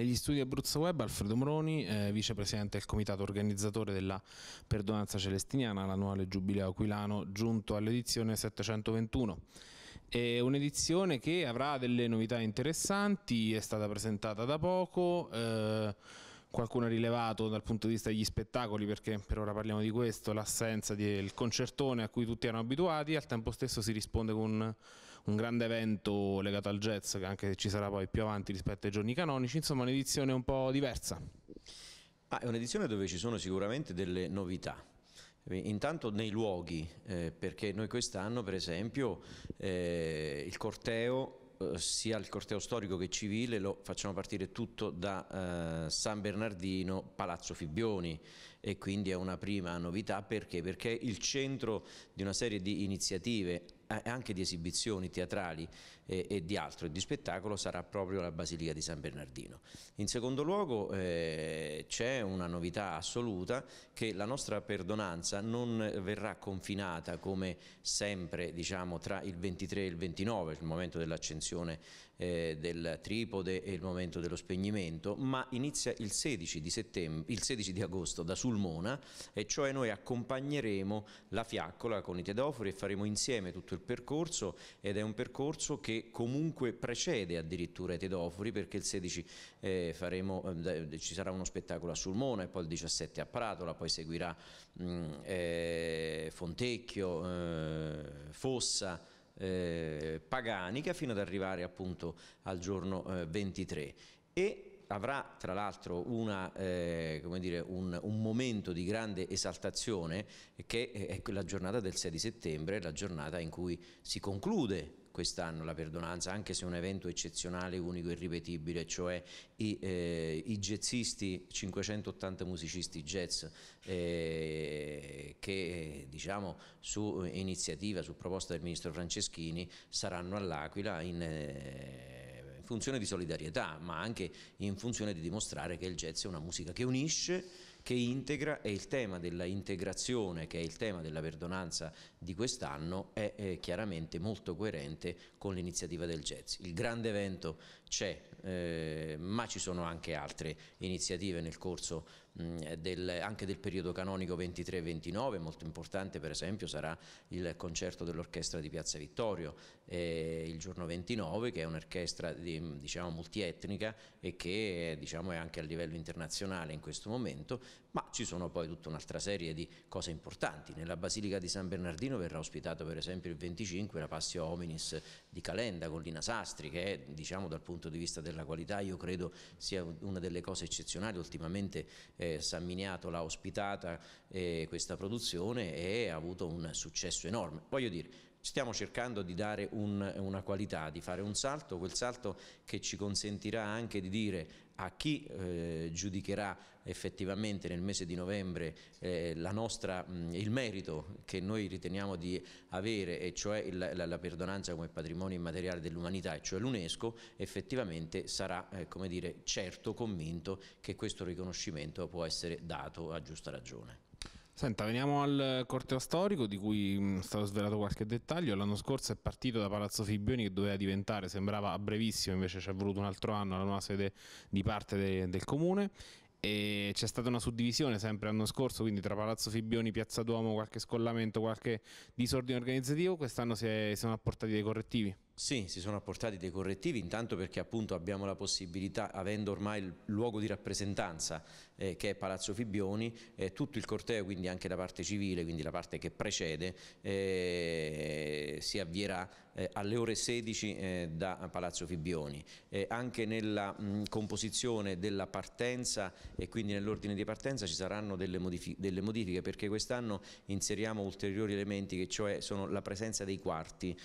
Negli studi Abruzzo Web Alfredo Moroni, eh, vicepresidente del comitato organizzatore della Perdonanza Celestiniana, l'annuale giubileo aquilano, giunto all'edizione 721. È un'edizione che avrà delle novità interessanti, è stata presentata da poco. Eh, qualcuno ha rilevato dal punto di vista degli spettacoli, perché per ora parliamo di questo, l'assenza del concertone a cui tutti erano abituati, al tempo stesso si risponde con un grande evento legato al jazz, che anche ci sarà poi più avanti rispetto ai giorni canonici, insomma un'edizione un po' diversa. Ah, è un'edizione dove ci sono sicuramente delle novità. Intanto nei luoghi, eh, perché noi quest'anno per esempio eh, il corteo eh, sia il corteo storico che civile lo facciamo partire tutto da eh, San Bernardino, Palazzo Fibbioni e quindi è una prima novità perché? Perché il centro di una serie di iniziative anche di esibizioni teatrali e, e, di altro e di spettacolo sarà proprio la Basilica di San Bernardino. In secondo luogo eh, c'è una novità assoluta che la nostra perdonanza non verrà confinata come sempre diciamo, tra il 23 e il 29, il momento dell'accensione eh, del tripode e il momento dello spegnimento, ma inizia il 16 di, il 16 di agosto da Sulmona e cioè noi accompagneremo la fiaccola con i tedofori e faremo insieme tutto il percorso ed è un percorso che comunque precede addirittura i tedofori perché il 16 eh, faremo, eh, ci sarà uno spettacolo a Sulmona e poi il 17 a Pratola, poi seguirà mh, mm, eh, Fontecchio, eh, Fossa, eh, Paganica fino ad arrivare appunto al giorno 23 eh, e avrà tra l'altro eh, un, un, momento di grande esaltazione che è la giornata del 6 di settembre, la giornata in cui si conclude quest'anno la perdonanza, anche se è un evento eccezionale, unico e irripetibile, cioè i, eh, i jazzisti, 580 musicisti jazz eh, che diciamo su iniziativa, su proposta del ministro Franceschini saranno all'Aquila in... Eh, funzione di solidarietà, ma anche in funzione di dimostrare che il jazz è una musica che unisce, che integra e il tema della integrazione, che è il tema della perdonanza di quest'anno, è, è, chiaramente molto coerente con l'iniziativa del jazz. Il grande evento c'è, eh, ma ci sono anche altre iniziative nel corso del, anche del periodo canonico 23-29, molto importante per esempio sarà il concerto dell'orchestra di Piazza Vittorio eh, il giorno 29, che è un'orchestra diciamo, multietnica e che diciamo, è anche a livello internazionale in questo momento, ma ci sono poi tutta un'altra serie di cose importanti. Nella Basilica di San Bernardino verrà ospitato per esempio il 25 la Passio Hominis di Calenda con Lina Sastri che è diciamo, dal punto di vista della qualità io credo sia una delle cose eccezionali, ultimamente eh, San Miniato l'ha ospitata eh, questa produzione e ha avuto un successo enorme. Voglio dire, Stiamo cercando di dare un, una qualità, di fare un salto, quel salto che ci consentirà anche di dire a chi eh, giudicherà effettivamente nel mese di novembre eh, nostra, mh, il merito che noi riteniamo di avere, e cioè il, la, la, perdonanza come patrimonio immateriale dell'umanità, e cioè l'UNESCO, effettivamente sarà eh, come dire, certo, convinto che questo riconoscimento può essere dato a giusta ragione. Senta, veniamo al corteo storico di cui è stato svelato qualche dettaglio. L'anno scorso è partito da Palazzo Fibbioni che doveva diventare, sembrava a brevissimo, invece ci è voluto un altro anno la nuova sede di parte de, del comune e c'è stata una suddivisione sempre l'anno scorso, quindi tra Palazzo Fibbioni, Piazza Duomo, qualche scollamento, qualche disordine organizzativo, quest'anno si, si sono apportati dei correttivi. Sì, si sono apportati dei correttivi, intanto perché appunto abbiamo la possibilità, avendo ormai il luogo di rappresentanza eh, che è Palazzo Fibbioni, eh, tutto il corteo, quindi anche la parte civile, quindi la parte che precede, eh, si avvierà eh, alle ore 16 eh, da Palazzo Fibbioni. Eh, anche nella mh, composizione della partenza e quindi nell'ordine di partenza ci saranno delle, modifiche, delle modifiche perché quest'anno inseriamo ulteriori elementi che cioè sono la presenza dei quarti,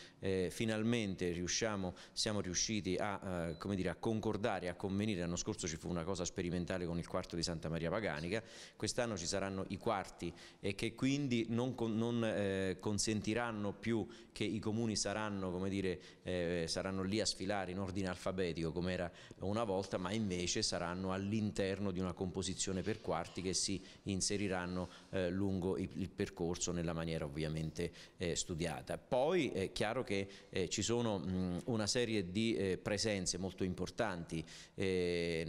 finalmente finalmente riusciamo, siamo riusciti a, eh, dire, a concordare, a convenire, l'anno scorso ci fu una cosa sperimentale con il quarto di Santa Maria Paganica, quest'anno ci saranno i quarti e che quindi non, non eh, consentiranno più che i comuni saranno, dire, eh, saranno lì a sfilare in ordine alfabetico come era una volta, ma invece saranno all'interno di una composizione per quarti che si inseriranno eh, lungo il, il, percorso nella maniera ovviamente eh, studiata. Poi è chiaro che eh, ci sono una serie di eh, presenze molto importanti eh,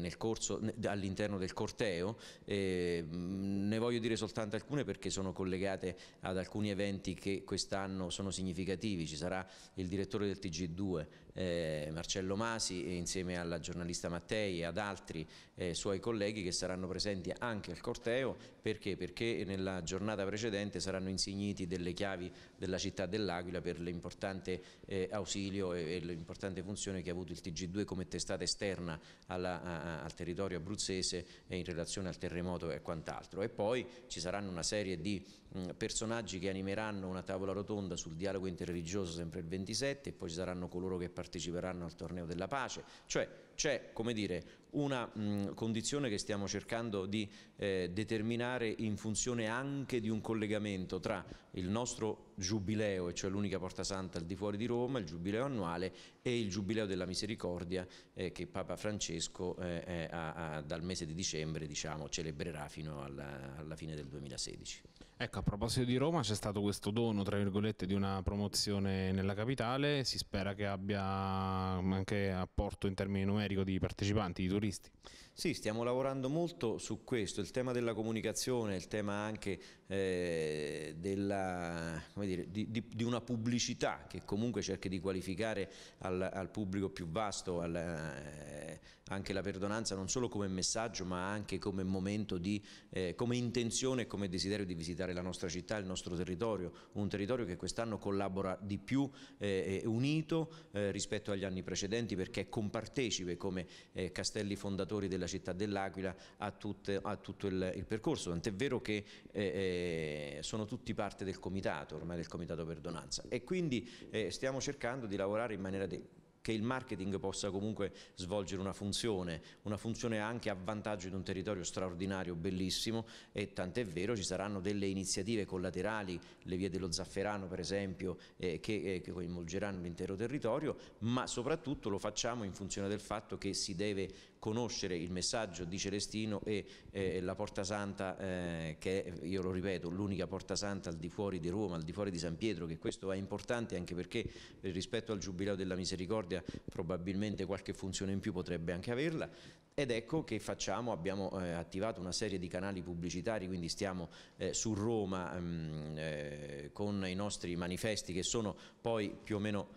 all'interno del corteo, eh, ne voglio dire soltanto alcune perché sono collegate ad alcuni eventi che quest'anno sono significativi, ci sarà il direttore del TG2 eh, Marcello Masi insieme alla giornalista Mattei e ad altri eh, suoi colleghi che saranno presenti anche al corteo. Perché? Perché nella giornata precedente saranno insigniti delle chiavi della città dell'Aquila per l'importante eh, ausilio e, e l'importante funzione che ha avuto il TG2 come testata esterna alla, a, al territorio abruzzese in relazione al terremoto e quant'altro. E poi ci saranno una serie di mh, personaggi che animeranno una tavola rotonda sul dialogo interreligioso sempre il 27 e poi ci saranno coloro che parteciperanno al torneo della pace, cioè c'è come dire una mh, condizione che stiamo cercando di eh, determinare in funzione anche di un collegamento tra il nostro giubileo, e cioè l'unica porta santa al di fuori di Roma, il giubileo annuale e il giubileo della misericordia eh, che Papa Francesco eh, ha, ha, dal mese di dicembre diciamo, celebrerà fino alla, alla fine del 2016. Ecco, a proposito di Roma c'è stato questo dono, tra virgolette, di una promozione nella capitale, si spera che abbia anche apporto in termini numerico di partecipanti, di turisti. Sì, stiamo lavorando molto su questo, il tema della comunicazione, il tema anche eh, della, dire, di, di, di, una pubblicità che comunque cerchi di qualificare al, al pubblico più vasto, al, eh, anche la perdonanza non solo come messaggio ma anche come momento di, eh, come intenzione e come desiderio di visitare la nostra città, il nostro territorio, un territorio che quest'anno collabora di più eh, unito eh, rispetto agli anni precedenti perché compartecipe come eh, castelli fondatori della città dell'Aquila a, a, tutto il, il percorso, tant'è vero che eh, sono tutti parte del comitato, ormai del comitato perdonanza. E quindi stiamo cercando di lavorare in maniera de che il marketing possa comunque svolgere una funzione, una funzione anche a vantaggio di un territorio straordinario, bellissimo e tant'è vero ci saranno delle iniziative collaterali, le vie dello Zafferano per esempio, eh, che, eh, che coinvolgeranno l'intero territorio, ma soprattutto lo facciamo in funzione del fatto che si deve conoscere il messaggio di Celestino e eh, la Porta Santa eh, che è, io lo ripeto, l'unica Porta Santa al di fuori di Roma, al di fuori di San Pietro, che questo è importante anche perché rispetto al Giubileo della Misericordia probabilmente qualche funzione in più potrebbe anche averla. Ed ecco che facciamo, abbiamo eh, attivato una serie di canali pubblicitari, quindi stiamo eh, su Roma mh, mm, eh, con i nostri manifesti che sono poi più o meno,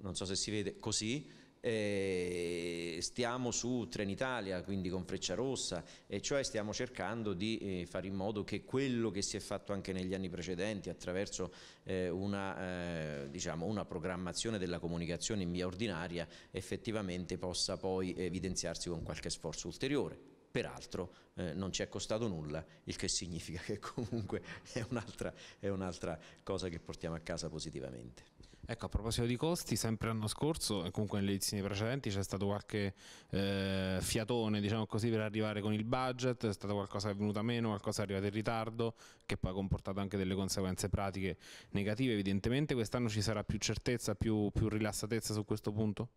non so se si vede, così, eh, stiamo su Trenitalia, quindi con Freccia Rossa, e cioè stiamo cercando di eh, fare in modo che quello che si è fatto anche negli anni precedenti attraverso eh, una, eh, diciamo, una, programmazione della comunicazione in via ordinaria effettivamente possa poi evidenziarsi con qualche sforzo ulteriore. Peraltro eh, non ci è costato nulla, il che significa che comunque è un'altra un cosa che portiamo a casa positivamente. Ecco, a proposito di costi, sempre l'anno scorso e comunque nelle edizioni precedenti c'è stato qualche eh, fiatone, diciamo così, per arrivare con il budget, è stato qualcosa che è venuto meno, qualcosa è arrivato in ritardo, che poi ha comportato anche delle conseguenze pratiche negative. Evidentemente quest'anno ci sarà più certezza, più, più rilassatezza su questo punto?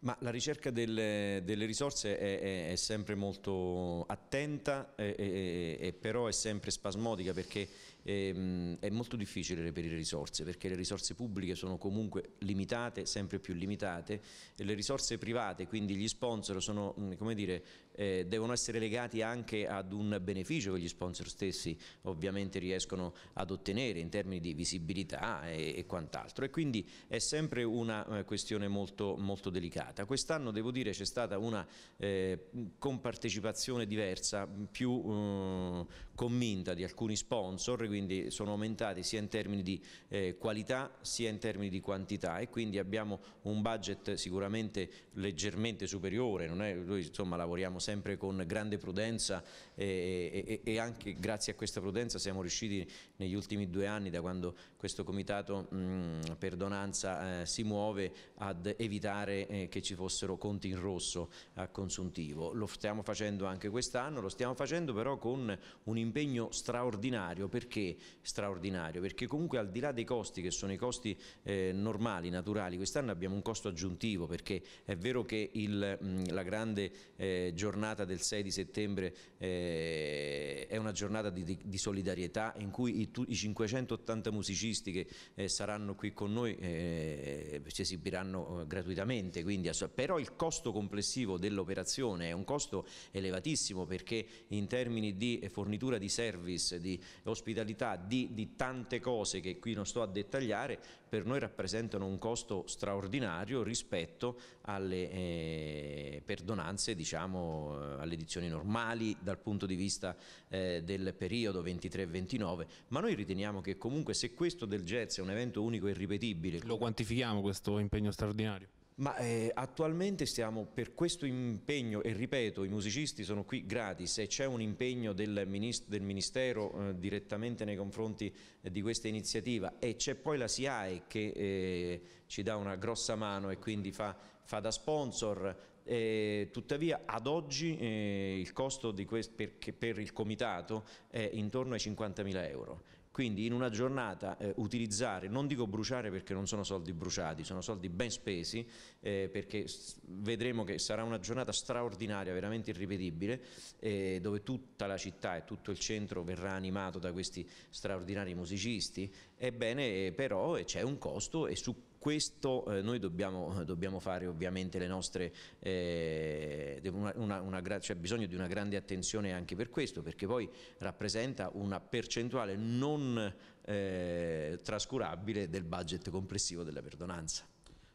Ma la ricerca delle, delle risorse è, è, è, sempre molto attenta e, però è sempre spasmodica perché ehm, è molto difficile reperire risorse perché le risorse pubbliche sono comunque limitate, sempre più limitate e le risorse private, quindi gli sponsor sono, mm, come dire, eh, devono essere legati anche ad un beneficio che gli sponsor stessi ovviamente riescono ad ottenere in termini di visibilità e, e quant'altro e quindi è sempre una eh, questione molto, molto delicata. Quest'anno devo dire c'è stata una eh, compartecipazione diversa, più eh, convinta di alcuni sponsor, quindi sono aumentati sia in termini di eh, qualità sia in termini di quantità e quindi abbiamo un budget sicuramente leggermente superiore, è, noi insomma lavoriamo sempre con grande prudenza e, e, e, anche grazie a questa prudenza siamo riusciti negli ultimi due anni da quando questo comitato mh, perdonanza eh, si muove ad evitare eh, che ci fossero conti in rosso a consuntivo. Lo stiamo facendo anche quest'anno, lo stiamo facendo però con un impegno straordinario perché straordinario, perché comunque al di là dei costi che sono i costi eh, normali, naturali, quest'anno abbiamo un costo aggiuntivo perché è vero che il, mh, la grande eh, giornata del 6 di settembre eh, è una giornata di, di solidarietà in cui i, i 580 musicisti che eh, saranno qui con noi eh, si esibiranno eh, gratuitamente, quindi, però il costo complessivo dell'operazione è un costo elevatissimo perché in termini di fornitura di service, di ospitalità, di, di tante cose che qui non sto a dettagliare, per noi rappresentano un costo straordinario rispetto alle eh, perdonanze, diciamo, eh, alle edizioni normali dal punto di vista eh, del periodo 23-29, ma noi riteniamo che comunque se questo del jazz è un evento unico e irripetibile... Lo quantifichiamo questo impegno straordinario? Ma eh, attualmente stiamo per questo impegno e ripeto i musicisti sono qui gratis e c'è un impegno del, minist del Ministero eh, direttamente nei confronti eh, di questa iniziativa e c'è poi la SIAE che eh, ci dà una grossa mano e quindi fa, fa da sponsor eh, tuttavia ad oggi eh, il costo per, per, il comitato è intorno ai 50.000 euro. Quindi in una giornata eh, utilizzare, non dico bruciare perché non sono soldi bruciati, sono soldi ben spesi eh, perché vedremo che sarà una giornata straordinaria, veramente irripetibile, eh, dove tutta la città e tutto il centro verrà animato da questi straordinari musicisti, ebbene però c'è un costo e su questo eh, noi dobbiamo, dobbiamo, fare ovviamente le nostre, eh, una, una, c'è bisogno di una grande attenzione anche per questo, perché poi rappresenta una percentuale non eh, trascurabile del budget complessivo della perdonanza.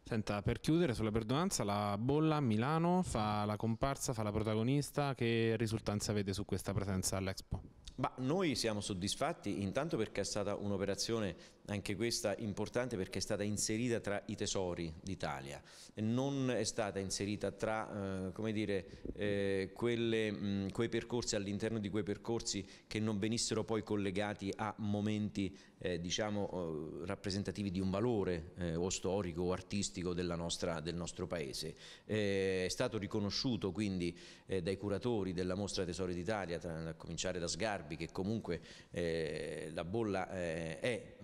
Senta, per chiudere sulla perdonanza, la bolla a Milano fa la comparsa, fa la protagonista, che risultanze avete su questa presenza all'Expo? Ma noi siamo soddisfatti intanto perché è stata un'operazione anche questa importante perché è stata inserita tra i tesori d'Italia, non è stata inserita tra eh, dire, eh, quelle, mh, quei percorsi all'interno di quei percorsi che non venissero poi collegati a momenti eh, diciamo, eh, rappresentativi di un valore eh, o storico o artistico nostra, del nostro paese. Eh, è stato riconosciuto quindi dai curatori della mostra Tesori d'Italia, a cominciare da Sgarbi, che comunque la bolla è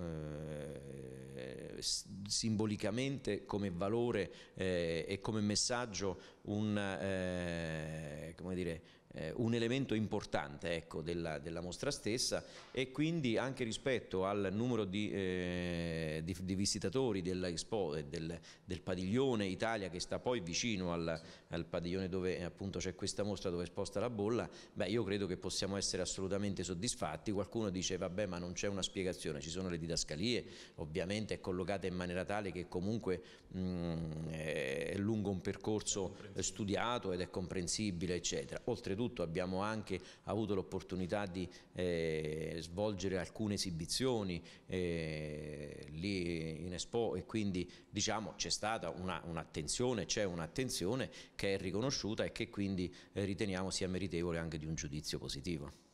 eh, simbolicamente come valore eh, e come messaggio un, eh, come dire, eh, un elemento importante ecco, della, della, mostra stessa e quindi anche rispetto al numero di, eh, di, di visitatori dell'Expo e del, del, padiglione Italia che sta poi vicino al, al padiglione dove appunto c'è questa mostra dove è esposta la bolla, beh io credo che possiamo essere assolutamente soddisfatti, qualcuno dice vabbè ma non c'è una spiegazione, ci sono le didascalie, ovviamente è collocata in maniera tale che comunque mh, mm, è lungo un percorso studiato ed è comprensibile eccetera. Oltretutto Oltretutto abbiamo anche avuto l'opportunità di eh, svolgere alcune esibizioni eh, lì in Expo e quindi diciamo c'è stata un'attenzione, un c'è un'attenzione che è riconosciuta e che quindi eh, riteniamo sia meritevole anche di un giudizio positivo.